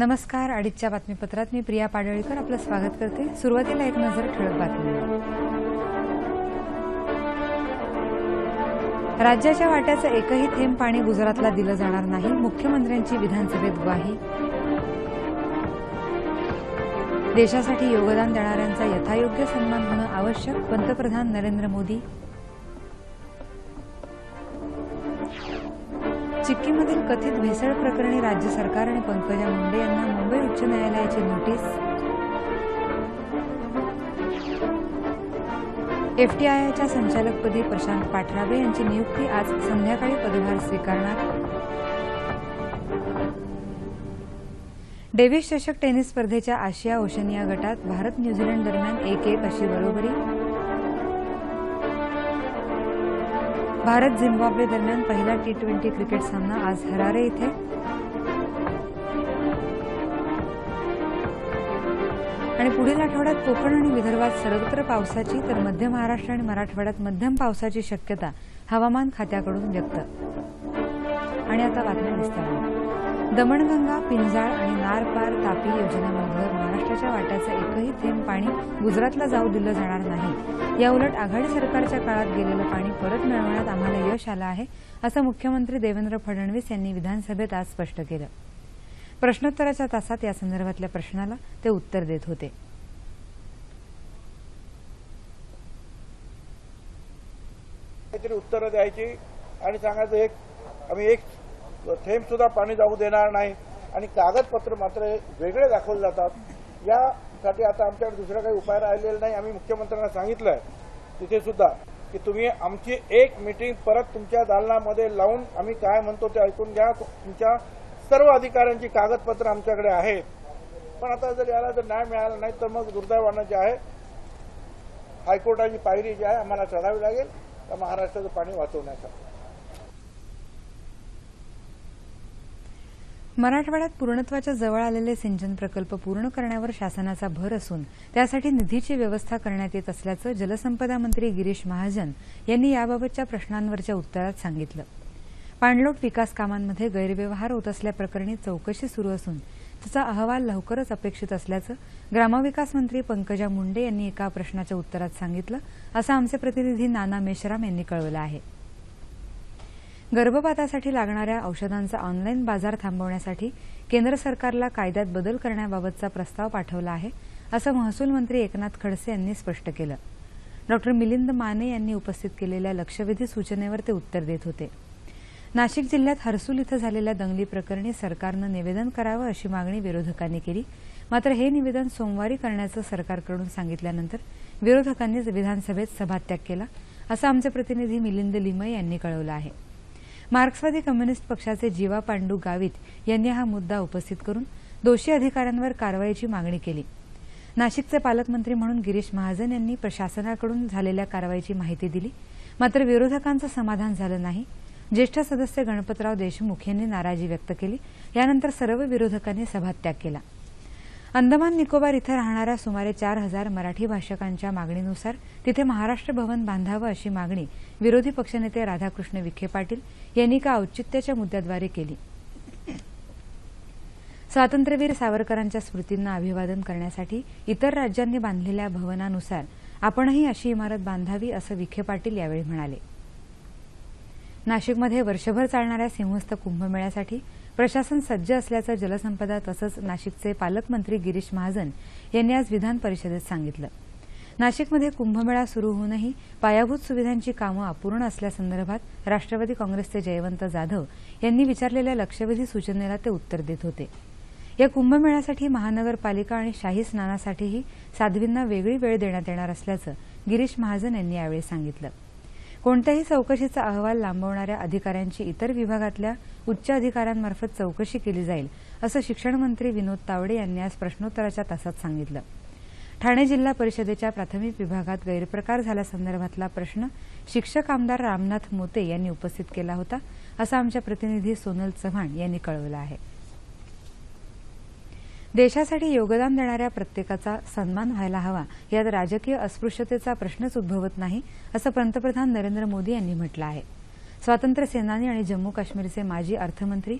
नमस्कार अडीचच्या बातमीपत्रात मी प्रिया पाडळीकर आपलं स्वागत करते. सुरुवातीला एक नजर ठळक बातमी राज्याच्या वाट्याचं एकही थेंब पाणी गुजरातला दिलं जाणार नाही. मुख्यमंत्र्यांची विधानसभेत ग्वाही. देशासाठी योगदान देणाऱ्यांचा यथायोग्य सन्मान होणं आवश्यक पंतप्रधान नरेंद्र मोदी. चिक्कीमधील कथित भेसळ प्रकरणी राज्य सरकार आणि पंकजा मुंडे यांना मुंबई उच्च न्यायालयाची नोटीस. एफटीआयच्या संचालकपदी प्रशांत पाठराबे यांची नियुक्ती आज संध्याकाळी पदभार स्वीकारणार. डेव्हिस चषक टेनिस स्पर्धेच्या आशिया ओशनिया गटात भारत न्यूझीलंड दरम्यान एक एक अशी बरोबरी. भारत झिम्बाब्वे दरम्यान पहिला टी ट्वेंटी क्रिकेट सामना आज हरारे इथे. आणि पुढील आठवड्यात कोकण आणि विदर्भात सर्वत्र पावसाची तर मध्य महाराष्ट्र आणि मराठवाड्यात मध्यम पावसाची शक्यता हवामान खात्याकडून व्यक्त. आणि आता बातम्या विस्ताराने दमणगंगा पिंजाळ आणि नारपार तापी योजनेमधलं महाराष्ट्राच्या वाट्याचं एकही थेंब पाणी गुजरातला जाऊ दिलं जाणार नाही. याउलट आघाडी सरकारच्या काळात गेलेलं पाणी परत मिळवण्यात आम्हाला यश आलं आहे असं मुख्यमंत्री देवेंद्र फडणवीस यांनी विधानसभेत आज स्पष्ट केलं. प्रश्नोत्तराच्या तासात या संदर्भातल्या प्रश्नाला ते उत्तर देत होते. काहीतरी उत्तरं द्यायची आणि सांगायचं एक आम्ही एक थेंब सुद्धा पाणी जाऊ देणार नाही. आणि कागदपत्र मात्र वेगळे दाखवले जातात. यासाठी आता आमच्याकडे दुसरा काही उपाय राहिलेला नाही. आम्ही मुख्यमंत्र्यांना सांगितलंय तिथे सुद्धा की तुम्ही आमची एक मिटिंग परत तुमच्या दालनामध्ये लावून आम्ही काय म्हणतो ते ऐकून घ्या. तुमच्या सर्व अधिकाऱ्यांची कागदपत्र आमच्याकडे आहेत. पण आता जर याला जर न्याय मिळाला नाही तर मग दुर्दैवानं जे आहे हायकोर्टाची पायरी जी आहे आम्हाला चढावी लागेल. तर महाराष्ट्राचं पाणी वाचवण्यासाठी. मराठवाड्यात पूर्णत्वाच्या जवळ आलेले सिंचन प्रकल्प पूर्ण करण्यावर शासनाचा भर असून त्यासाठी निधीची व्यवस्था करण्यात येत असल्याचं जलसंपदा मंत्री गिरीश महाजन यांनी याबाबतच्या प्रश्नांवरच्या उत्तरात सांगितलं. पाणलोट विकास कामांमध्ये गैरव्यवहार होत असल्याप्रकरणी चौकशी सुरू असून त्याचा अहवाल लवकरच अपेक्षित असल्याचं ग्रामविकास मंत्री पंकजा मुंडे यांनी एका प्रश्नाच्या उत्तरात सांगितलं असं आमचे प्रतिनिधी नाना मेश्राम यांनी कळवलं आहे. गर्भपातासाठी लागणाऱ्या औषधांचा ऑनलाईन बाजार थांबवण्यासाठी केंद्र सरकारला कायद्यात बदल करण्याबाबतचा प्रस्ताव पाठवला आहे असं महसूल मंत्री एकनाथ खडसे यांनी स्पष्ट केलं. डॉक्टर मिलिंद माने यांनी उपस्थित केलेल्या लक्षवेधी सूचनेवर ते उत्तर देत होते. नाशिक जिल्ह्यात हर्सूल इथं झालेल्या दंगली प्रकरणी सरकारनं निवेदन करावं अशी मागणी विरोधकांनी केली. मात्र हे निवेदन सोमवारी करण्याचं सरकारकडून सांगितल्यानंतर विरोधकांनी विधानसभेत सभात्याग केला असं आमचे प्रतिनिधी मिलिंद लिमय यांनी कळवलं आहे. मार्क्सवादी कम्युनिस्ट पक्षाचे जीवा पांडू गावित यांनी हा मुद्दा उपस्थित करून दोषी अधिकाऱ्यांवर कारवाईची मागणी केली. नाशिकचे पालकमंत्री म्हणून गिरीश महाजन यांनी प्रशासनाकडून झालेल्या कारवाईची माहिती दिली. मात्र विरोधकांचं समाधान झालं नाही. ज्येष्ठ सदस्य गणपतराव देशमुख यांनी नाराजी व्यक्त केली. यानंतर सर्व विरोधकांनी सभात्याग केला. अंदमान निकोबार इथं राहणाऱ्या सुमारे चार हजार मराठी भाषकांच्या मागणीनुसार तिथे महाराष्ट्र भवन बांधावं अशी मागणी विरोधी पक्षनेते राधाकृष्ण विखे पाटील यांनी का औचित्याच्या मुद्द्याद्वारे केली. स्वातंत्र्यवीर सावरकरांच्या स्मृतींना अभिवादन करण्यासाठी इतर राज्यांनी बांधलेल्या भवनानुसार आपणही अशी इमारत बांधावी असं विखे पाटील यावेळी म्हणाले. नाशिकमध्ये वर्षभर चालणाऱ्या सिंहस्थ कुंभमेळ्यासाठी प्रशासन सज्ज असल्याचं जलसंपदा तसंच नाशिकचे पालकमंत्री गिरीश महाजन यांनी आज विधान परिषदेत सांगितलं. नाशिकमध्ये कुंभमेळा सुरू होऊनही पायाभूत सुविधांची कामं अपूर्ण असल्यासंदर्भात राष्ट्रवादी काँग्रेसचे जयवंत जाधव यांनी विचारलेल्या लक्षवेधी सूचनेला ते उत्तर देत होते. या कुंभमेळ्यासाठी महानगरपालिका आणि शाही स्नानासाठीही साध्वींना वेगळी वेळ देण्यात येणार असल्याचं गिरीश महाजन यांनी यावेळी सांगितलं. कोणत्याही चौकशीचा अहवाल लांबवणाऱ्या अधिकाऱ्यांची इतर विभागातल्या उच्च अधिकाऱ्यांमार्फत चौकशी केली जाईल असं शिक्षणमंत्री विनोद तावडे यांनी आज प्रश्नोत्तराच्या तासात सांगितलं. ठाणे जिल्हा परिषदेच्या प्राथमिक विभागात गैरप्रकार झाल्यासंदर्भातला प्रश्न शिक्षक आमदार रामनाथ मोते यांनी उपस्थित केला होता असं आमच्या प्रतिनिधी सोनल चव्हाण यांनी कळवलं आहे. देशासाठी योगदान देणाऱ्या प्रत्येकाचा सन्मान व्हायला हवा. यात राजकीय अस्पृश्यतेचा प्रश्नच उद्भवत नाही असं पंतप्रधान नरेंद्र मोदी यांनी म्हटलं आहे. स्वातंत्र्य सेनानी आणि जम्मू काश्मीरचे माजी अर्थमंत्री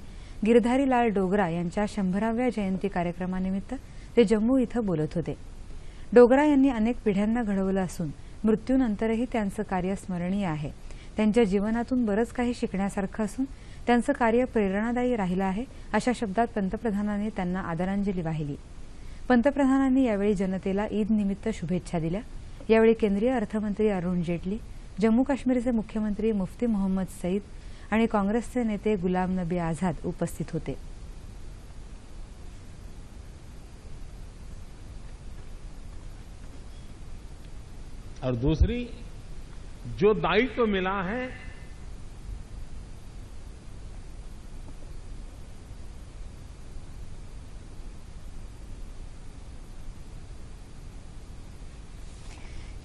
गिरधारीलाल डोगरा यांच्या शंभराव्या जयंती कार्यक्रमानिमित्त ते जम्मू इथं बोलत होते. डोगरा यांनी अनेक पिढ्यांना घडवलं असून मृत्यूनंतरही त्यांचं कार्य स्मरणीय आहे. त्यांच्या जीवनातून बरंच काही शिकण्यासारखं असून त्यांचं कार्य प्रेरणादायी राहिलं आहे अशा शब्दात पंतप्रधानांनी त्यांना आदरांजली वाहिली. पंतप्रधानांनी यावेळी जनतेला ईद निमित्त शुभेच्छा दिल्या. यावेळी केंद्रीय अर्थमंत्री अरुण जेटली जम्मू काश्मीरचे मुख्यमंत्री मुफ्ती मोहम्मद सईद आणि काँग्रेसचे नेते गुलाम नबी आझाद उपस्थित होते. और दूसरी जो दायित्व मिला है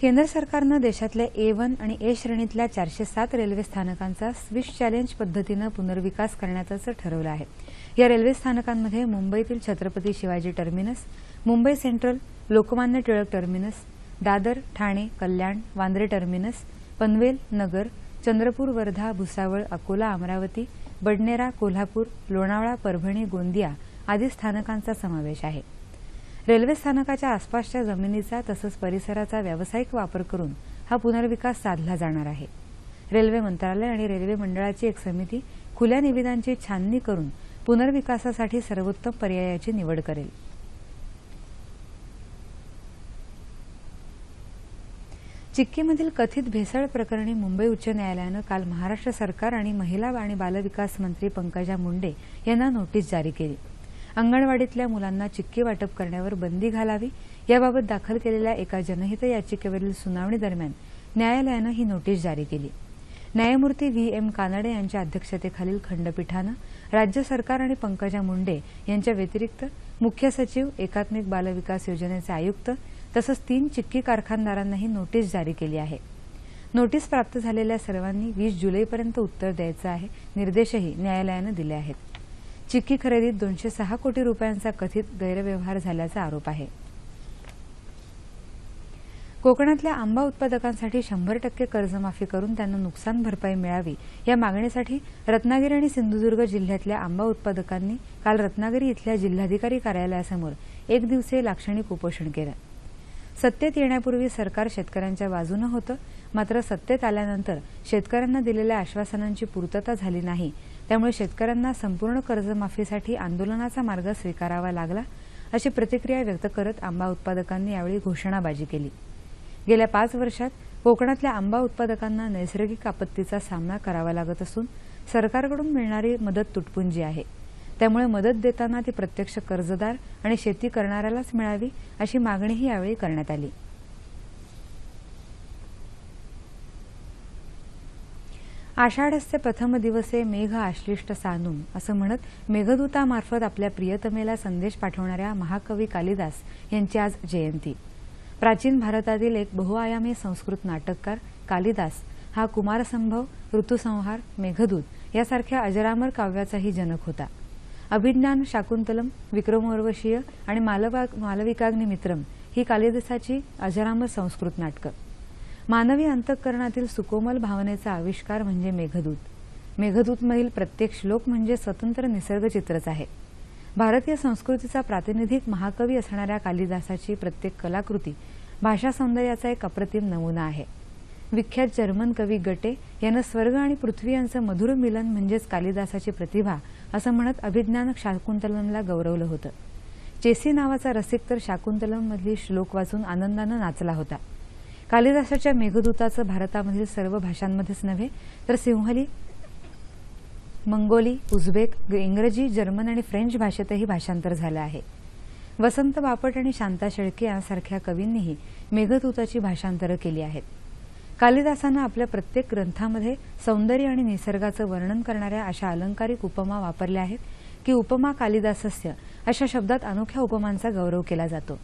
केंद्र सरकारनं देशातल्या ए वन आणि ए श्रेणीतल्या चारशे सात रेल्वे स्थानकांचा स्विस चॅलेंज पद्धतीनं पुनर्विकास करण्याचं ठरवलं आहे. या रेल्वे स्थानकांमध्ये मुंबईतील Chhatrapati Shivaji Terminus Mumbai Central Lokmanya Tilak Terminus Dadar Thane Kalyan Bandra Terminus Panvel Nagar Chandrapur Wardha Bhusawal Akola Amravati Badnera Kolhapur Lonavala Parbhani Gondia आदी स्थानकांचा समावेश आहे. रेल्वे स्थानकाच्या आसपासच्या जमिनीचा तसंच परिसराचा व्यावसायिक वापर करून हा पुनर्विकास साधला जाणार आहे. रेल्वे मंत्रालय आणि रेल्वे मंडळाची एक समिती खुल्या निविदांची छाननी करून पुनर्विकासासाठी सर्वोत्तम पर्यायाची निवड करेल. चिक्कीमधील कथित भेसळ प्रकरणी मुंबई उच्च न्यायालयानं काल महाराष्ट्र सरकार आणि महिला आणि बालविकास मंत्री पंकजा मुंडे यांना नोटीस जारी केली. अंगणवाडीतल्या मुलांना चिक्की वाटप करण्यावर बंदी घालावी याबाबत दाखल केलेल्या एका जनहित याचिकेवरील सुनावणी दरम्यान न्यायालयानं ही नोटीस जारी केली. न्यायमूर्ती व्ही एम कानडे यांच्या अध्यक्षतेखालील खंडपीठानं राज्य सरकार आणि पंकजा मुंडे यांच्या व्यतिरिक्त मुख्य सचिव एकात्मिक बालविकास योजनेचे आयुक्त तसंच तीन चिक्की कारखानदारांनाही नोटीस जारी केली आहे. नोटीस प्राप्त झालेल्या सर्वांनी वीस जुलैपर्यंत उत्तर द्यायचं आहे निर्देशही न्यायालयानं दिले आहेत. चिक्की खरेदीत दोनशे सहा कोटी रुपयांचा कथित गैरव्यवहार झाल्याचा आरोप आहे. कोकणातल्या आंबा उत्पादकांसाठी शंभर टक्के कर्जमाफी करून त्यांना नुकसान भरपाई मिळावी या मागणीसाठी रत्नागिरी आणि सिंधुदुर्ग जिल्ह्यातल्या आंबा उत्पादकांनी काल रत्नागिरी इथल्या जिल्हाधिकारी कार्यालयासमोर एक दिवसीय लाक्षणिक उपोषण केलं. सत्तेत येण्यापूर्वी सरकार शेतकऱ्यांच्या बाजूनं होतं मात्र सत्तेत आल्यानंतर शेतकऱ्यांना दिलेल्या आश्वासनांची पूर्तता झाली नाही त्यामुळे शेतकऱ्यांना संपूर्ण कर्जमाफीसाठी आंदोलनाचा मार्ग स्वीकारावा लागला अशी प्रतिक्रिया व्यक्त करत आंबा उत्पादकांनी यावेळी घोषणाबाजी केली. गेल्या पाच वर्षात कोकणातल्या आंबा उत्पादकांना नैसर्गिक आपत्तीचा सामना करावा लागत असून सरकारकडून मिळणारी मदत तुटपुंजी आहे. त्यामुळे मदत देताना ती प्रत्यक्ष कर्जदार आणि शेती करणाऱ्यालाच मिळावी अशी मागणीही यावेळी करण्यात आली. आषाढस्य प्रथम दिवसे मेघ आश्लिष्ट सानूम असं म्हणत मेघदूतामार्फत आपल्या प्रियतमेला संदेश पाठवणाऱ्या महाकवी कालिदास यांची आज जयंती. प्राचीन भारतातील एक बहुआयामी संस्कृत नाटककार कालिदास हा कुमारसंभव ऋतुसंहार मेघदूत यासारख्या अजरामर काव्याचाही जनक होता. अभिज्ञान शाकुंतलम विक्रमोर्वशीय आणि मालवा ही कालिदासाची अजरामर संस्कृत नाटकं. मानवी अंतःकरणातील सुकोमल भावनेचा आविष्कार म्हणजे मेघदूत. मेघदूतमधील प्रत्येक श्लोक म्हणजे स्वतंत्र निसर्गचित्रच आहे. भारतीय संस्कृतीचा प्रातिनिधिक महाकवी असणाऱ्या कालिदासाची प्रत्येक कलाकृती भाषा सौंदर्याचा एक अप्रतिम नमुना आहे. विख्यात जर्मन कवी गटे यानं स्वर्ग आणि पृथ्वी यांचं मधुर मिलन म्हणजेच कालिदासाची प्रतिभा असं म्हणत अभिज्ञान शाकुंतलमला गौरवलं होतं. चेसी नावाचा रसिक तर शाकुंतलममधली श्लोक वाचून आनंदानं नाचला होता. कालिदासाच्या मेघदूताचं भारतामधील सर्व भाषांमध्येच नव्हे तर सिंहली मंगोली उझबेक इंग्रजी जर्मन आणि फ्रेंच भाषेतही भाषांतर झालं आहे. वसंत बापट आणि शांता शेळके यांसारख्या कवींनीही मेघदूताची भाषांतरं केली आहेत. कालिदासानं आपल्या प्रत्येक ग्रंथामध्ये सौंदर्य आणि निसर्गाचं वर्णन करणाऱ्या अशा अलंकारिक उपमा वापरल्या आहेत की उपमा कालिदासस्य अशा शब्दात अनोख्या उपमांचा गौरव केला जातो.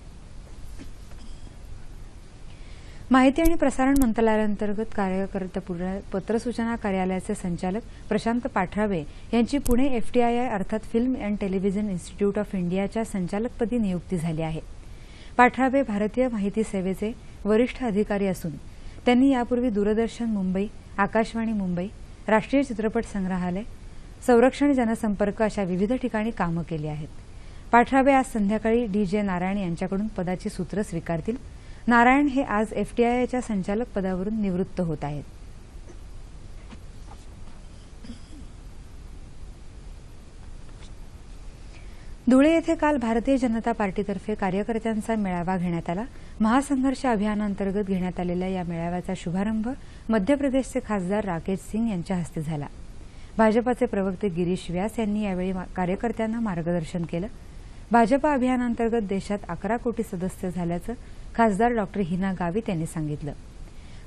माहिती आणि प्रसारण मंत्रालयाअंतर्गत कार्यकर्ता पत्रसूचना कार्यालयाचे संचालक प्रशांत पाठराबे यांची पुणे एफटीआयआय अर्थात Film and Television Institute of इंडियाच्या संचालकपदी नियुक्ती झाली आहे. पाठराबे भारतीय माहिती सेवेचे वरिष्ठ अधिकारी असून त्यांनी यापूर्वी दूरदर्शन मुंबई आकाशवाणी मुंबई राष्ट्रीय चित्रपट संग्रहालय संरक्षण जनसंपर्क अशा विविध ठिकाणी कामं केली आहेत. पाठराबे आज संध्याकाळी डी जे नारायण यांच्याकडून पदाची सूत्र स्वीकारतील. नारायण हे आज एफटीआयच्या संचालक पदावरून निवृत्त होत आहेत. धुळे येथे काल भारतीय जनता पार्टीतर्फे कार्यकर्त्यांचा मेळावा घेण्यात आला. महासंघर्ष अभियानांतर्गत घेण्यात आलेल्या या मेळाव्याचा शुभारंभ मध्य प्रदेशचे खासदार राकेश सिंग यांच्या हस्ते झाला. भाजपाचे प्रवक्ते गिरीश व्यास यांनी यावेळी कार्यकर्त्यांना मार्गदर्शन केलं. भाजपा अभियानांतर्गत देशात अकरा कोटी सदस्य झाल्याचं खासदार डॉक्टर हिना गावित यांनी सांगितलं.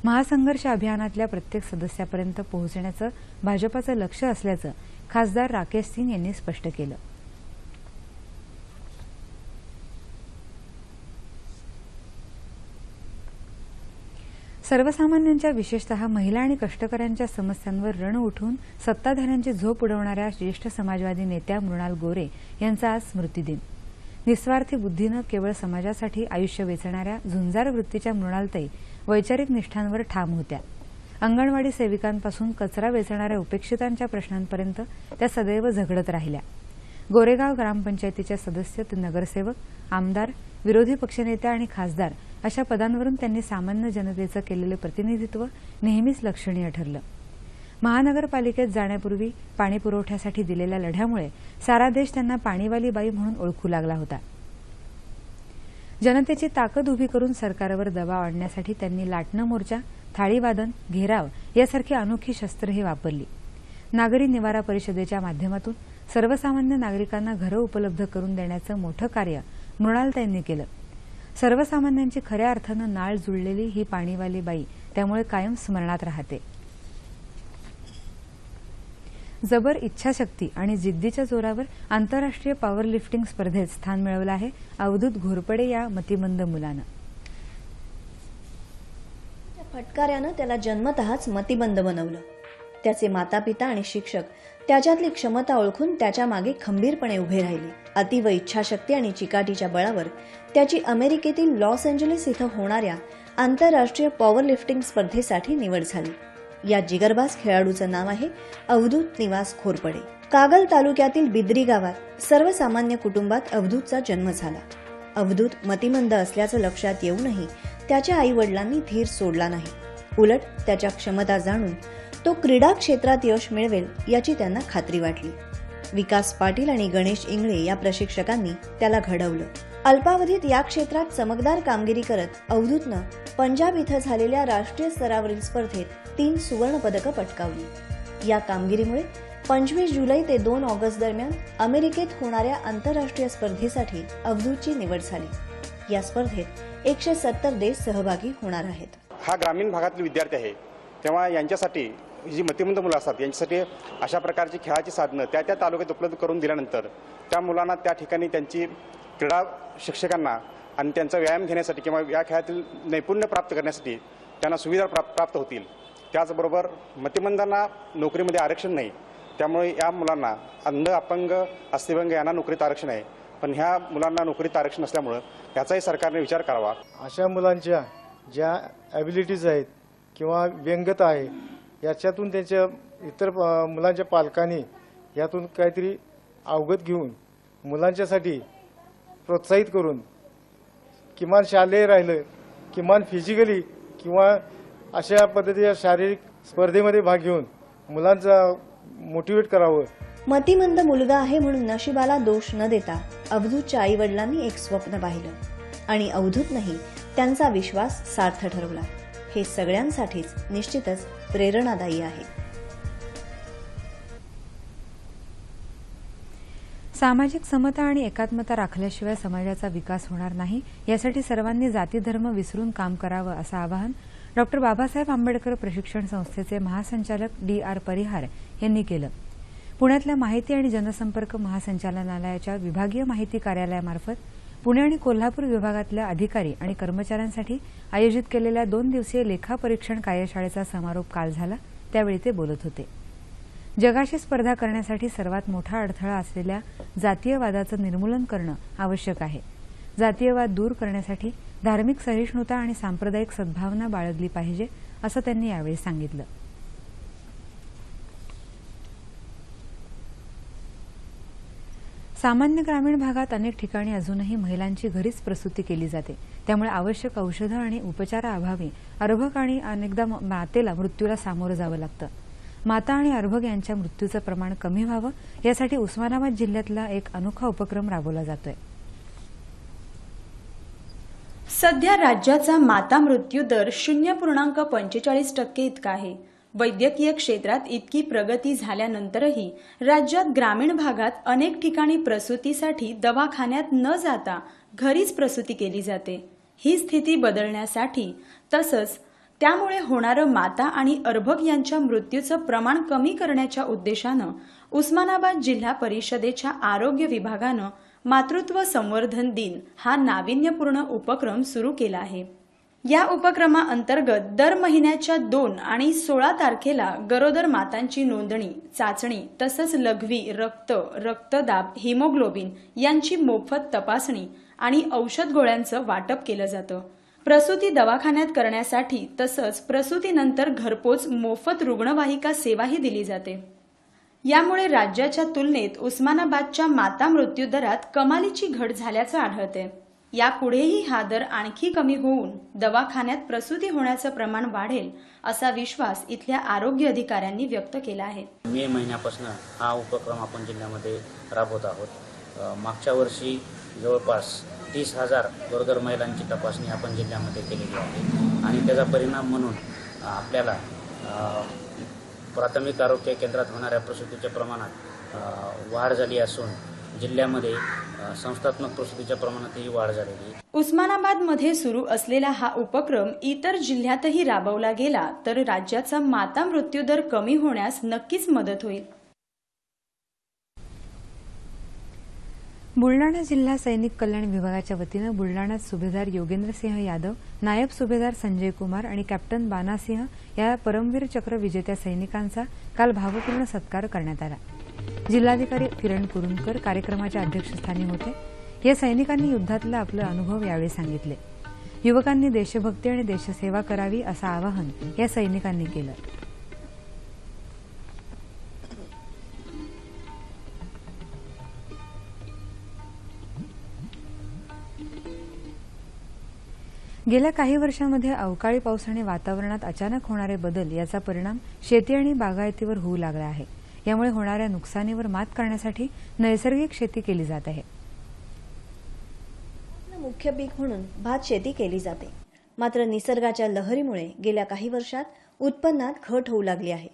महासंघर्ष अभियानातल्या प्रत्येक सदस्यापर्यंत पोहोचण्याचं भाजपाचं लक्ष असल्याचं खासदार राकेश सिंग यांनी स्पष्ट केलं. सर्वसामान्यांच्या विशेषतः महिला आणि कष्टकऱ्यांच्या समस्यांवर रण उठून सत्ताधाऱ्यांची झोप उडवणाऱ्या ज्येष्ठ समाजवादी नेत्या मृणाल गोरे यांचा आज स्मृतिदिन. निस्वार्थी बुद्धीनं केवळ समाजासाठी आयुष्य वेचणाऱ्या झुंजार वृत्तीच्या मृणालताई वैचारिक निष्ठांवर ठाम होत्या. अंगणवाडी सेविकांपासून कचरा वेचणाऱ्या उपेक्षितांच्या प्रश्नांपर्यंत त्या सदैव झगडत राहिल्या. गोरेगाव ग्रामपंचायतीच्या सदस्य ते नगरसेवक आमदार विरोधी पक्षनेत्या आणि खासदार अशा पदांवरून त्यांनी सामान्य जनतेचं केलेलं प्रतिनिधित्व नेहमीच लक्षणीय ठरलं. महानगरपालिकेत जाण्यापूर्वी पाणीपुरवठ्यासाठी दिलेल्या लढ्यामुळे सारा देश त्यांना पाणीवाली बाई म्हणून ओळखू लागला होता. जनतेची ताकद उभी करून सरकारवर दबाव आणण्यासाठी त्यांनी लाटणं मोर्चा थाळीवादन घेराव यासारखी अनोखी शस्त्रही वापरली. नागरी निवारा परिषदेच्या माध्यमातून सर्वसामान्य नागरिकांना घरं उपलब्ध करून देण्याचं मोठं कार्य मृणालताईंनी केलं. सर्वसामान्यांची खऱ्या अर्थानं नाळ जुळलेली ही पाणीवाली बाई त्यामुळे कायम स्मरणात राहते. जबर इच्छाशक्ती आणि जिद्दीच्या जोरावर आंतरराष्ट्रीय पॉवर लिफ्टिंग स्पर्धेत स्थान मिळवलं आहे. अवधूत घोरपडे या मतिमंद मुलानं. फटकाऱ्यानं त्याला जन्मतःच मतिबंद बनवलं. त्याचे मातापिता आणि शिक्षक त्याच्यातली क्षमता ओळखून त्याच्यामागे खंबीरपणे उभे राहिले. अतिव इच्छाशक्ती आणि चिकाटीच्या बळावर त्याची अमेरिकेतील लॉस एंजलिस इथं होणाऱ्या आंतरराष्ट्रीय पॉवर लिफ्टिंग स्पर्धेसाठी निवड झाली. या जिगरबाज खेळाडूचं नाव आहे अवधूत निवास खोरपडे. कागल तालुक्यातील बिद्री गावात सर्वसामान्य कुटुंबात अवधूतचा जन्म झाला. अवधूत मतिमंद असल्याचं लक्षात येऊनही त्याच्या आई वडिलांनी धीर सोडला नाही. उलट त्याच्या क्षमता जाणून तो क्रीडा क्षेत्रात यश मिळवेल याची त्यांना खात्री वाटली. विकास पाटील आणि गणेश इंगळे या प्रशिक्षकांनी त्याला घडवलं. अल्पावधीत या क्षेत्रात चमकदार कामगिरी करत अवधूतनं पंजाब इथं झालेल्या राष्ट्रीय स्तरावरील स्पर्धेत तीन सुवर्ण पदकं पटकावली. या कामगिरीमुळे पंचवीस जुलै ते दोन ऑगस्ट दरम्यान अमेरिकेत होणाऱ्या आंतरराष्ट्रीय स्पर्धेसाठी अवधूतची निवड झाली. या स्पर्धेत एकशे सत्तर देश सहभागी होणार आहेत. हा ग्रामीण भागातील विद्यार्थी आहे. तेव्हा यांच्यासाठी जी मतिमंद मुलं असतात यांच्यासाठी अशा प्रकारची खेळाची साधनं त्या त्या तालुक्यात उपलब्ध करून दिल्यानंतर त्या मुलांना त्या ठिकाणी त्यांची क्रीडा शिक्षकांना आणि त्यांचा व्यायाम घेण्यासाठी किंवा या खेळातील नैपुण्य प्राप्त करण्यासाठी त्यांना सुविधा प्राप्त होतील. त्याचबरोबर मतिमंदांना नोकरीमध्ये आरक्षण नाही. त्यामुळे या मुलांना अंध अपंग अस्थिभंग यांना नोकरीत आरक्षण आहे. पण ह्या मुलांना नोकरीत आरक्षण नसल्यामुळं याचाही सरकारने विचार करावा. अशा मुलांच्या ज्या ॲबिलिटीज आहेत किंवा व्यंगता आहे याच्यातून त्यांच्या इतर मुलांच्या पालकांनी यातून काहीतरी अवगत घेऊन मुलांच्यासाठी प्रोत्साहित करून किमान शालेय राहिलं किमान फिजिकली किंवा अशा पद्धतीच्या शारीरिक स्पर्धेमध्ये भाग घेऊन मुलांचा मोटिवेट करावं. मतिमंद मुलगा आहे म्हणून नशिबाला दोष न देता अवधूतच्या आई वडिलांनी एक स्वप्न पाहिलं. आणि अवधूतनंही त्यांचा विश्वास सार्थ ठरवला. हे सगळ्यांसाठीच निश्चितच प्रेरणादायी आहे. सामाजिक समता आणि एकात्मता राखल्याशिवाय समाजाचा विकास होणार नाही यासाठी सर्वांनी जाती धर्म विसरून काम करावं असं आवाहन डॉक्टर बाबासाहेब आंबेडकर प्रशिक्षण संस्थेचे महासंचालक डी आर परिहार यांनी केलं. पुण्यातल्या माहिती आणि जनसंपर्क महासंचालनालयाच्या विभागीय माहिती कार्यालयामार्फत पुणे आणि कोल्हापूर विभागातल्या अधिकारी आणि कर्मचाऱ्यांसाठी आयोजित केलेल्या दोन दिवसीय लेखापरीक्षण कार्यशाळेचा समारोप काल झाला त्यावेळी ते बोलत होते. जगाशी स्पर्धा करण्यासाठी सर्वात मोठा अडथळा असलेल्या जातीयवादाचं निर्मूलन करणं आवश्यक आहे. जातीयवाद दूर करण्यासाठी धार्मिक सहिष्णुता आणि सांप्रदायिक सद्भावना बाळगली पाहिजे असं त्यांनी यावेळी सांगितलं. सामान्य ग्रामीण भागात अनेक ठिकाणी अजूनही महिलांची घरीच प्रसूती केली जाते. त्यामुळे आवश्यक औषधं आणि उपचाराअभावी अर्भक आणि अनेकदा म- मातेला मृत्यूला सामोरं जावं लागतं. माता आणि अर्भक यांच्या मृत्यूचं प्रमाण कमी व्हावं यासाठी उस्मानाबाद जिल्ह्यातला एक अनोखा उपक्रम राबवला जातोय. सध्या राज्याचा माता मृत्यू दर शून्य पूर्णांक पंचेचाळीस टक्के इतका आहे. वैद्यकीय क्षेत्रात इतकी प्रगती झाल्यानंतरही राज्यात ग्रामीण भागात अनेक ठिकाणी प्रसूतीसाठी दवाखान्यात न जाता घरीच प्रसूती केली जाते. ही स्थिती बदलण्यासाठी तसंच त्यामुळे होणारं माता आणि अर्भक यांच्या मृत्यूचं प्रमाण कमी करण्याच्या उद्देशानं उस्मानाबाद जिल्हा परिषदेच्या आरोग्य विभागानं मातृत्व संवर्धन दिन हा नाविन्यपूर्ण उपक्रम सुरू केला आहे. या उपक्रमाअंतर्गत दर महिन्याच्या दोन आणि सोळा तारखेला गरोदर मातांची नोंदणी चाचणी तसंच लघवी रक्त रक्तदाब हिमोग्लोबिन यांची मोफत तपासणी आणि औषध गोळ्यांचं वाटप केलं जातं. प्रसूती दवाखान्यात करण्यासाठी तसंच प्रसूतीनंतर घरपोच मोफत रुग्णवाहिका सेवाही दिली जाते. यामुळे राज्याच्या तुलनेत उस्मानाबादच्या माता मृत्यू दरात कमालीची घट झाल्याचं आढळते. यापुढेही हा दर आणखी कमी होऊन दवाखान्यात प्रसूती होण्याचं प्रमाण वाढेल असा विश्वास इथल्या आरोग्य अधिकाऱ्यांनी व्यक्त केला आहे. मे महिन्यापासून हा उपक्रम आपण जिल्ह्यामध्ये राबवत आहोत. मागच्या वर्षी जवळपास तीस हजार गरोदर महिलांची तपासणी आपण जिल्ह्यामध्ये केलेली आहे. आणि त्याचा परिणाम म्हणून आपल्याला प्राथमिक आरोग्य केंद्रात होणाऱ्या प्रसूतीच्या प्रमाणात वाढ झाली असून जिल्ह्यामध्ये संस्थात्मक प्रसूतीच्या प्रमाणातही वाढ झालेली आहे. उस्मानाबादमध्ये सुरू असलेला हा उपक्रम इतर जिल्ह्यातही राबवला गेला तर राज्याचा माता मृत्यू दर कमी होण्यास नक्कीच मदत होईल. बुलढाणा जिल्हा सैनिक कल्याण विभागाच्या वतीनं बुलडाण्यात सुभेदार योगेंद्रसिंह यादव नायब सुभेदार संजय कुमार आणि कॅप्टन बानासिंह या परमवीर चक्र विजेत्या सैनिकांचा काल भावपूर्ण सत्कार करण्यात आला. जिल्हाधिकारी किरण कुरुंदकर कार्यक्रमाच्या अध्यक्षस्थानी होते. या सैनिकांनी युद्धातला आपले अनुभव यावेळी सांगितले. युवकांनी देशभक्ती आणि देशसेवा करावी असं आवाहन या सैनिकांनी केलं. गेल्या काही वर्षांमध्ये अवकाळी पाऊस आणि वातावरणात अचानक होणारे बदल याचा परिणाम शेती आणि बागायतीवर होऊ लागला आहे. यामुळे होणाऱ्या नुकसानीवर मात करण्यासाठी नैसर्गिक शेती केली जात आहे. मुख्य पीक म्हणून भात शेती केली जाते. मात्र निसर्गाच्या लहरीमुळे गेल्या काही वर्षात उत्पन्नात घट होऊ लागली आहे.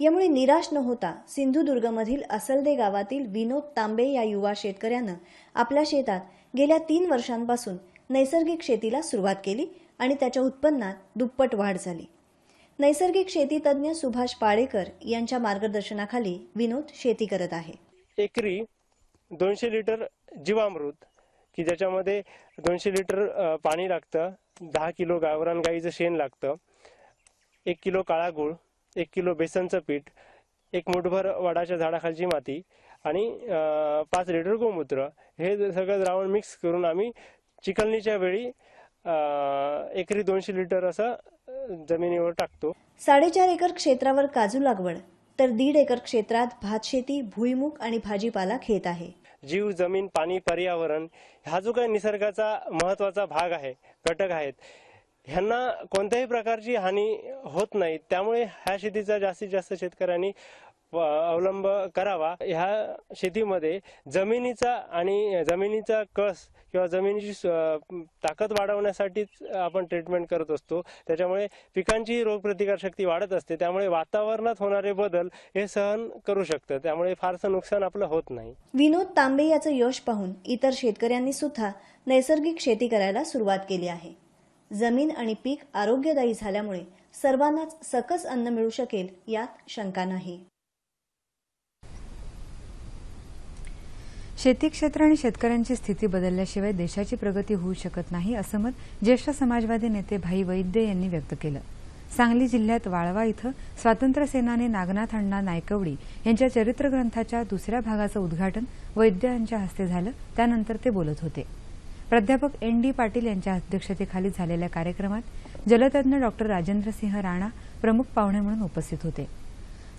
यामुळे निराश न होता सिंधुदुर्गमधील असलदे गावातील विनोद तांबे या युवा शेतकऱ्यानं आपल्या शेतात गेल्या तीन वर्षांपासून नैसर्गिक शेतीला सुरुवात केली आणि त्याच्या उत्पन्नात दुप्पट वाढ झाली. नैसर्गिक शेती तज्ज्ञ सुभाष पाळेकर यांच्या मार्गदर्शनाखाली विनोद शेती करत आहे. एकरी दोनशे लिटर जीवामृत की ज्याच्यामध्ये दोनशे लिटर पाणी लागतं दहा किलो गावरान गाईचं शेण लागतं एक किलो काळा गुळ एक किलो बेसनचं पीठ एक मुठभर वडाच्या झाडाखालची माती आणि पाच लिटर गोमूत्र. हे सगळं द्रावण मिक्स करून आम्ही चिकलणीच्या वेळी एकरी दोनशे लिटर असं जमिनीवर टाकतो. साडेचार एकर क्षेत्रावर काजू लागवड तर दीड एकर क्षेत्रात भात शेती भुईमुग आणि भाजीपाला घेत आहे. जीव जमीन पाणी पर्यावरण हा जो काही निसर्गाचा महत्त्वाचा भाग आहे घटक आहेत ह्यांना कोणत्याही प्रकारची हानी होत नाही. त्यामुळे ह्या शेतीचा जास्तीत जास्त शेतकऱ्यांनी अवलंब करावा. ह्या शेतीमध्ये जमिनीचा आणि जमिनीचा कस किंवा जमिनीची ताकद वाढवण्यासाठीच आपण ट्रीटमेंट करत असतो. त्याच्यामुळे पिकांची रोगप्रतिकारशक्ती वाढत असते. त्यामुळे वातावरणात होणारे बदल हे सहन करू शकतं. त्यामुळे फारसं नुकसान आपलं होत नाही. विनोद तांबे याचं यश पाहून इतर शेतकऱ्यांनी सुद्धा नैसर्गिक शेती करायला सुरुवात केली आहे. जमीन आणि पीक आरोग्यदायी झाल्यामुळे सर्वांनाच सकस अन्न मिळू शकेल यात शंका नाही. शेती क्षेत्र आणि शेतकऱ्यांची स्थिती बदलल्याशिवाय देशाची प्रगती होऊ शकत नाही असं मत ज्येष्ठ समाजवादी नेते भाई वैद्य यांनी व्यक्त केलं. सांगली जिल्ह्यात वाळवा इथं स्वातंत्र्यसेनाने नागनाथ अण्णा नायकवडी यांच्या चरित्रग्रंथाच्या दुसऱ्या भागाचं उद्घाटन वैद्य यांच्या हस्ते झालं. त्यानंतर ते बोलत होते. प्राध्यापक एन डी पाटील यांच्या अध्यक्षतेखाली झालेल्या कार्यक्रमात जलतज्ञ डॉक्टर राजेंद्रसिंह राणा प्रमुख पाहुणे म्हणून उपस्थित होते.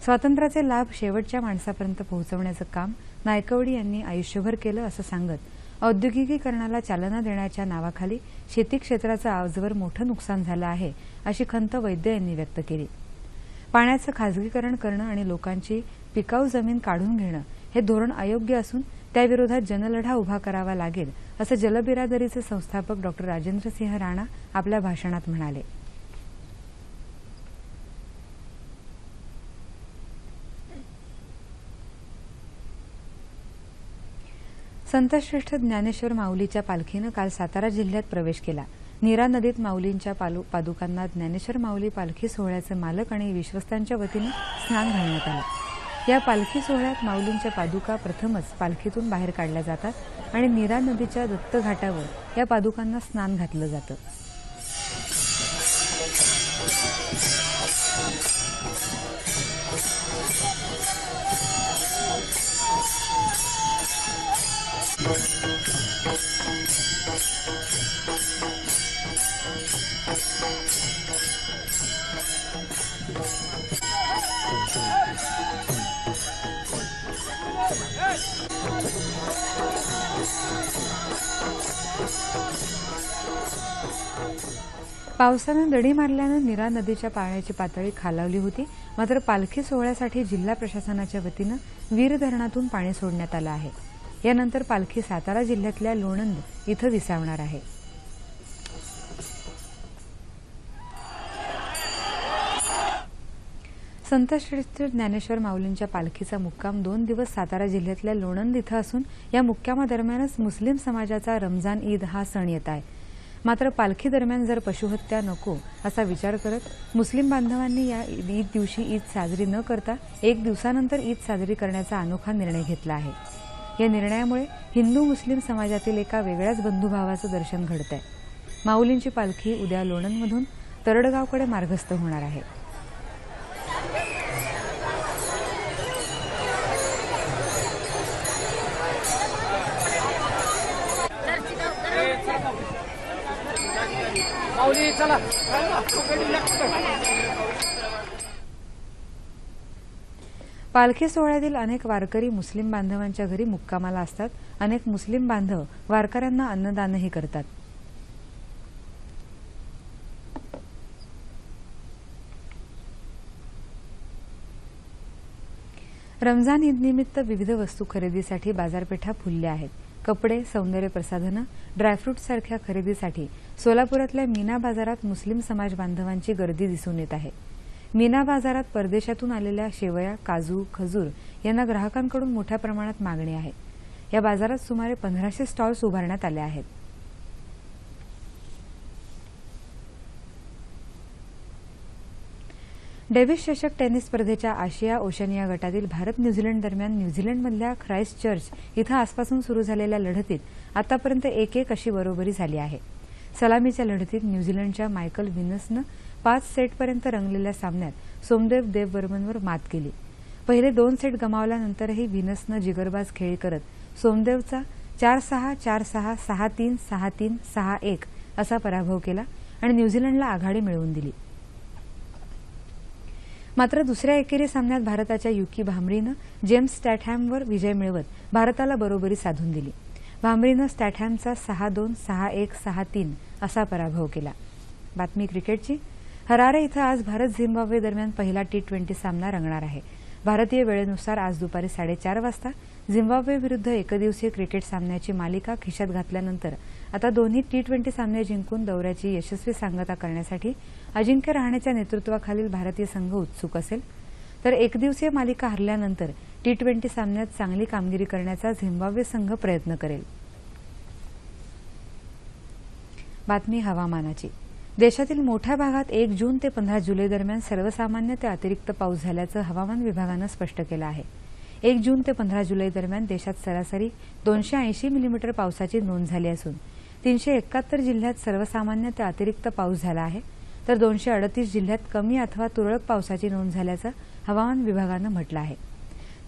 स्वातंत्र्याचे लाभ शेवटच्या माणसापर्यंत पोहोचवण्याचं काम नायकवडी यांनी आयुष्यभर केलं असं सांगत औद्योगिकीकरणाला चालना देण्याच्या नावाखाली शेती क्षेत्राचं आजवर मोठं नुकसान झालं आहे अशी खंत वैद्य यांनी व्यक्त केली. पाण्याचं खाजगीकरण करणं आणि लोकांची पिकाऊ जमीन काढून घेणं हे धोरण अयोग्य असून त्याविरोधात जनलढा उभा करावा लागेल असं जलबिरादरीचे संस्थापक डॉक्टर राजेंद्रसिंह राणा आपल्या भाषणात म्हणाले. संतश्रेष्ठ ज्ञानेश्वर माऊलीच्या पालखीनं काल सातारा जिल्ह्यात प्रवेश केला. नीरा नदीत माऊलींच्या पादुकांना ज्ञानेश्वर माऊली पालखी सोहळ्याचे मालक आणि विश्वस्तांच्या वतीनं स्नान घालण्यात आलं. या पालखी सोहळ्यात माऊलींच्या पादुका प्रथमच पालखीतून बाहेर काढल्या जातात आणि नीरा नदीच्या दत्त घाटावर या पादुकांना स्नान घातलं जातं. पावसानं दडी मारल्यानं नीरा नदीच्या पाण्याची पातळी खालावली होती. मात्र पालखी सोहळ्यासाठी जिल्हा प्रशासनाच्या वतीनं वीर धरणातून पाणी सोडण्यात आलं आहे. यानंतर पालखी सातारा जिल्ह्यातल्या लोणंद इथं विसावणार आहे. संत श्रेष्ठ ज्ञानेश्वर माऊलींच्या पालखीचा मुक्काम दोन दिवस सातारा जिल्ह्यातल्या लोणंद इथं असून या मुक्कामादरम्यानच मुस्लिम समाजाचा रमजान ईद हा सण येत आहे. मात्र पालखी दरम्यान जर पशुहत्या नको असा विचार करत मुस्लिम बांधवांनी या ईद दिवशी ईद साजरी न करता एक दिवसानंतर ईद साजरी करण्याचा अनोखा निर्णय घेतला आहे. या निर्णयामुळे हिंदू मुस्लिम समाजातील एका वेगळ्याच बंधुभावाचं दर्शन घडत आहे माऊलींची पालखी उद्या लोणंदमधून तरडगावकडे मार्गस्थ होणार आहे. पालखी सोहळ्यातील अनेक वारकरी मुस्लिम बांधवांच्या घरी मुक्कामाला असतात. अनेक मुस्लिम बांधव वारकऱ्यांना अन्नदानही करतात. रमजान ईदनिमित्त विविध वस्तू खरेदीसाठी बाजारपेठा फुलल्या आहेत. कपडे सौंदर्य प्रसाधनं ड्रायफ्रूट सारख्या खरेदीसाठी सोलापुरातल्या मीना बाजारात मुस्लिम समाज बांधवांची गर्दी दिसून येत आहे. मीना बाजारात परदेशातून आलेल्या शेवया काजू खजूर यांना ग्राहकांकडून मोठ्या प्रमाणात मागणी आहे. या बाजारात सुमारे पंधराशे स्टॉल्स उभारण्यात आले आहेत. डेव्हिस चषक टेनिस स्पर्धेच्या आशिया ओशनिया गटातील भारत न्यूझीलंड दरम्यान न्यूझीलंडमधल्या ख्राईस्ट चर्च इथं आजपासून सुरू झालेल्या लढतीत आतापर्यंत एक एक अशी बरोबरी झाली आहे. सलामीच्या लढतीत न्यूझीलंडच्या मायकल विनसनं पाच सेटपर्यंत रंगलेल्या सामन्यात सोमदेव देवबर्मनवर मात केली. पहिले दोन सेट गमावल्यानंतरही व्हिनसनं जिगरबाज खेळी करत सोमदेवचा चार सहा चार सहा सहा तीन सहा तीन सहा एक असा पराभव केला आणि न्यूझीलंडला आघाडी मिळवून दिली. मात्र दुसऱ्या एकेरी सामन्यात भारताच्या युकी भांबरीनं जेम्स स्टॅटहॅमवर विजय मिळवत भारताला बरोबरी साधून दिली. भांबरीनं स्टॅटहॅमचा सहा दोन सहा एक सहा तीन असा पराभव केला. बातमी क्रिकेटची. हरारे इथं आज भारत झिम्बाब्वे दरम्यान पहिला टी ट्वेंटी सामना रंगणार आहे. भारतीय वेळेनुसार आज दुपारी साडेचार वाजता झिम्बाब्वे विरुद्ध एकदिवसीय क्रिकेट सामन्याची मालिका खिशात घातल्यानंतर आता दोन्ही टी ट्वेंटी सामने जिंकून दौऱ्याची यशस्वी सांगता करण्यासाठी अजिंक्य रहाणेच्या नेतृत्वाखालील भारतीय संघ उत्सुक असेल. तर एकदिवसीय मालिका हरल्यानंतर टी ट्वेंटी सामन्यात चांगली कामगिरी करण्याचा झिम्बाब्वे संघ प्रयत्न करेल. बातमी हवामानाची. देशातील मोठ्या भागात एक जून ते पंधरा जुलै दरम्यान सर्वसामान्य ते अतिरिक्त पाऊस झाल्याचं हवामान विभागानं स्पष्ट केलं आहे. एक जून ते पंधरा जुलै दरम्यान देशात सरासरी दोनशे ऐंशी मिलीमीटर पावसाची नोंद झाली असून तीनशे एकाहत्तर जिल्ह्यात सर्वसामान्य ते अतिरिक्त पाऊस झाला आहे. तर दोनशे अडतीस जिल्ह्यात कमी अथवा तुरळक पावसाची नोंद झाल्याचं हवामान विभागानं म्हटलं आहे.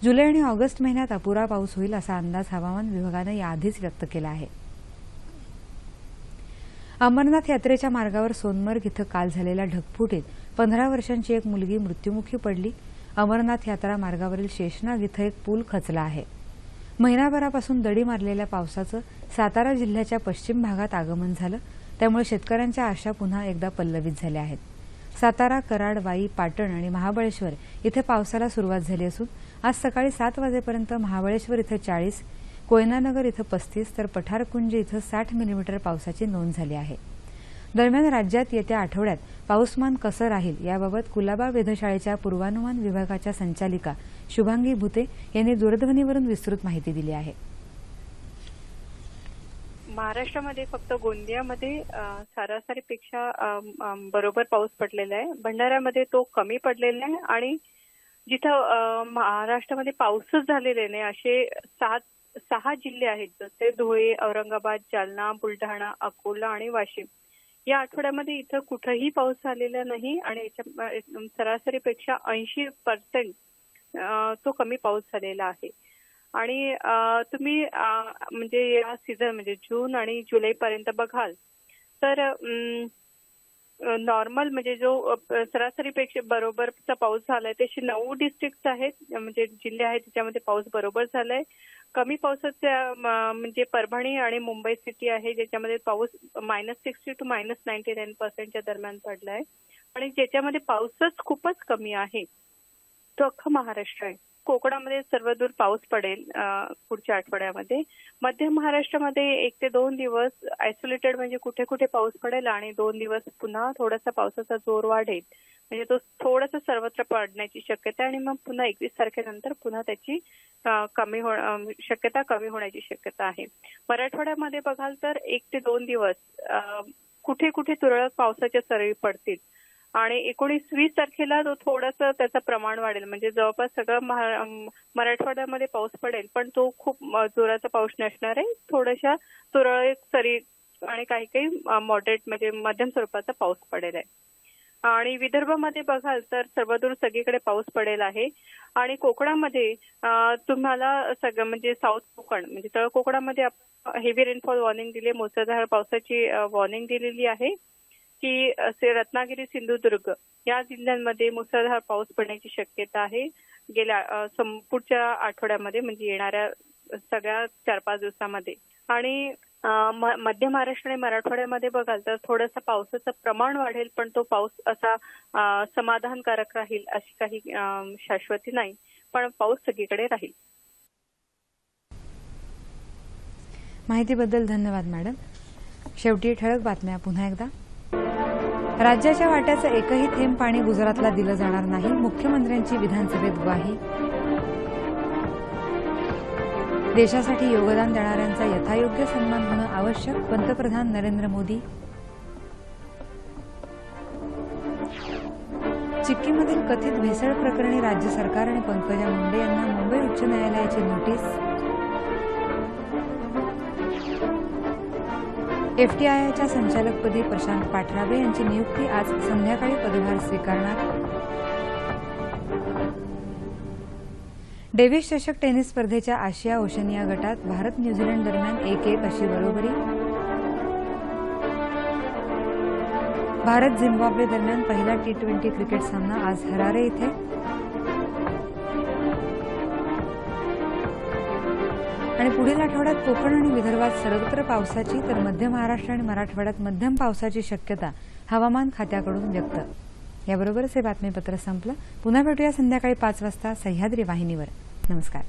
जुलै आणि ऑगस्ट महिन्यात अपुरा पाऊस होईल असा अंदाज हवामान विभागानं याआधीच व्यक्त केला आहे. अमरनाथ यात्रेच्या मार्गावर सोनमर्ग इथं काल झालेल्या ढगफुटीत पंधरा वर्षांची एक मुलगी मृत्युमुखी पडली. अमरनाथ यात्रा मार्गावरील शेषनाग इथं एक पूल खचला आहे. महिनाभरापासून दडी मारलेल्या पावसाचं सातारा जिल्ह्याच्या पश्चिम भागात आगमन झालं. त्यामुळे शेतकऱ्यांच्या आशा पुन्हा एकदा पल्लवित झाल्या आहेत. सातारा कराड वाई पाटण आणि महाबळेश्वर इथे पावसाला सुरुवात झाली असून आज सकाळी सात वाजेपर्यंत महाबळेश्वर इथं चाळीस कोयनानगर इथं पस्तीस तर पठारकुंज इथं साठ मिलीमीटर पावसाची नोंद झाली आहे. दरम्यान राज्यात येत्या आठवड्यात पाऊसमान कसं राहील याबाबत कुलाबा वेधशाळेच्या पूर्वानुमान विभागाच्या संचालिका शुभांगी भुते यांनी दूरध्वनीवरून विस्तृत माहिती दिली आहे. महाराष्ट्रामध्ये फक्त गोंदियामध्ये सरासरीपेक्षा बरोबर पाऊस पडलेला आहे. भंडाऱ्यामध्ये तो कमी पडलेला आहे आणि जिथं महाराष्ट्रामध्ये पाऊसच झालेले नाही असे सात सहा जिल्हे आहेत जसे धुळे औरंगाबाद जालना बुलढाणा अकोला आणि वाशिम. या आठवड्यामध्ये इथं कुठंही पाऊस झालेला नाही आणि याच्या सरासरीपेक्षा ऐंशी पर्सेंट तो कमी पाऊस झालेला आहे. आणि तुम्ही म्हणजे या सीझन म्हणजे जून आणि जुलै पर्यंत बघाल तर नॉर्मल म्हणजे जो सरासरीपेक्षा बरोबरचा पाऊस झालाय तसे नऊ डिस्ट्रिक्ट आहेत म्हणजे जिल्हे आहेत ज्याच्यामध्ये पाऊस बरोबर झालाय. कमी पावसाच्या म्हणजे परभणी आणि मुंबई सिटी आहे ज्याच्यामध्ये पाऊस minus sixty two minus ninety nine पर्सेंटच्या दरम्यान पडलाय. आणि ज्याच्यामध्ये पाऊसच खूपच कमी आहे. अख्खं महाराष्ट्र आहे. कोकणामध्ये सर्वदूर पाऊस पडेल पुढच्या आठवड्यामध्ये. मध्य महाराष्ट्रामध्ये एक ते दोन दिवस आयसोलेटेड म्हणजे कुठे कुठे पाऊस पडेल आणि दोन दिवस पुन्हा थोडासा पावसाचा जोर वाढेल. म्हणजे तो थोडासा सर्वत्र पडण्याची शक्यता आणि मग पुन्हा एकवीस तारखेनंतर पुन्हा त्याची कमी हो शक्यता कमी होण्याची शक्यता आहे. मराठवाड्यामध्ये बघाल तर एक ते दोन दिवस कुठे कुठे तुरळक पावसाच्या सरी पडतील. आणि एकोणीस वीस तारखेला तो थोडंसं त्याचं प्रमाण वाढेल. म्हणजे जवळपास सगळं मराठवाड्यामध्ये पाऊस पडेल पण तो खूप जोराचा पाऊस नसणार आहे. थोड्याशा तुरळक सरी आणि काही काही मॉडरेट म्हणजे मध्यम स्वरूपाचा पाऊस पडेल आहे. आणि विदर्भामध्ये बघाल तर सर्वदूर सगळीकडे पाऊस पडेल आहे. आणि कोकणामध्ये तुम्हाला सगळं म्हणजे साऊथ कोकण म्हणजे तळ कोकणामध्ये हेवी रेनफॉल वॉर्निंग दिली मुसळधार पावसाची वॉर्निंग दिलेली आहे. की असे रत्नागिरी सिंधुदुर्ग या जिल्ह्यांमध्ये मुसळधार पाऊस पडण्याची शक्यता आहे. गेल्या पुढच्या आठवड्यामध्ये म्हणजे येणाऱ्या सगळ्या चार पाच दिवसामध्ये. आणि मध्य महाराष्ट्र आणि मराठवाड्यामध्ये बघाल तर थोडंसं पावसाचं प्रमाण वाढेल पण तो पाऊस असा समाधानकारक राहील अशी काही शाश्वती नाही. पण पाऊस सगळीकडे राहील. माहितीबद्दल धन्यवाद मॅडम. शेवटी ठळक बातम्या पुन्हा एकदा. राज्याच्या वाट्याचं एकही थेंब पाणी गुजरातला दिलं जाणार नाही. मुख्यमंत्र्यांची विधानसभेत ग्वाही. देशासाठी योगदान देणाऱ्यांचा यथायोग्य सन्मान होणं आवश्यक पंतप्रधान नरेंद्र मोदी. चिक्कीमधील कथित भेसळ प्रकरणी राज्य सरकार आणि पंकजा मुंडे यांना मुंबई उच्च न्यायालयाची नोटीस. एफटीआयआयच्या संचालकपदी प्रशांत पाठराबे यांची नियुक्ती आज संध्याकाळी पदभार स्वीकारणार. डेव्हिस चषक टेनिस स्पर्धेच्या आशिया ओशनिया गटात भारत न्यूझीलंड दरम्यान एक एक अशी बरोबरी. भारत झिम्बाब्वे दरम्यान पहिला टी ट्वेंटी क्रिकेट सामना आज हरारे इथे. आणि पुढील आठवड्यात कोकण आणि विदर्भात सर्वत्र पावसाची तर मध्य महाराष्ट्र आणि मराठवाड्यात मध्यम पावसाची शक्यता हवामान खात्याकडून व्यक्त. याबरोबरच हे बातमीपत्र संपलं. पुन्हा भेटूया संध्याकाळी पाच वाजता सह्याद्री वाहिनीवर. नमस्कार.